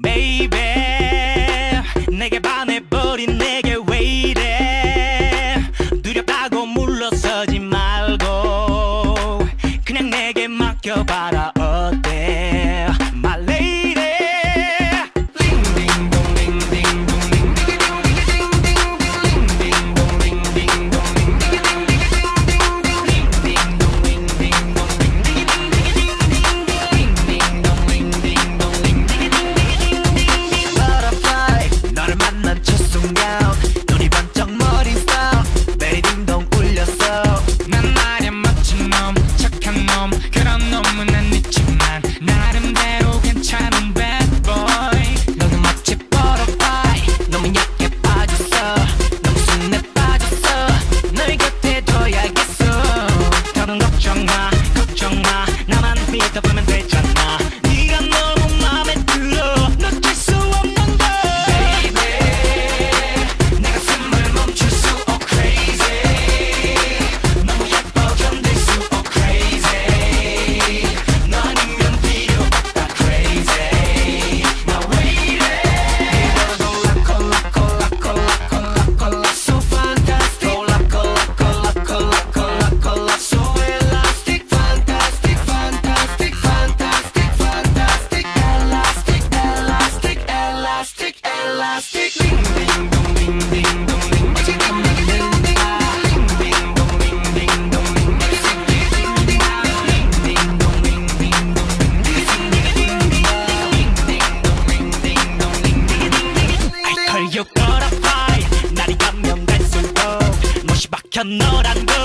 Baby 내게 반해버린 내게 왜 이래? 두렵다고 물러서지 말고 그냥 내게 맡겨봐라 어때? 걱정 마 걱정 마. 나만 믿어보면 돼. 참 너란 걸